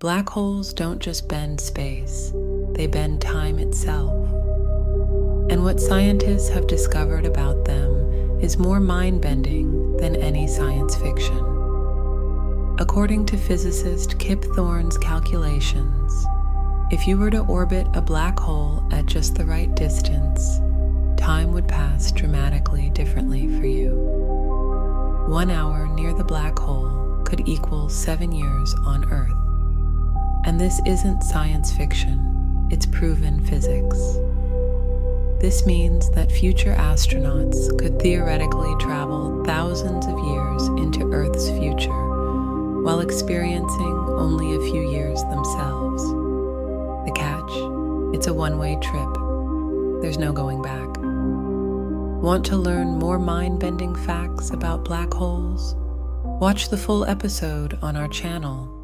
Black holes don't just bend space, they bend time itself. And what scientists have discovered about them is more mind bending than any science fiction. According to physicist Kip Thorne's calculations, if you were to orbit a black hole at just the right distance, time would pass dramatically differently for you. One hour near the black hole could equal seven years on Earth. And this isn't science fiction, it's proven physics. This means that future astronauts could theoretically travel thousands of years into Earth's future while experiencing only a few years themselves. The catch it's a one way trip, there's no going back. Want to learn more mind bending facts about black holes? Watch the full episode on our channel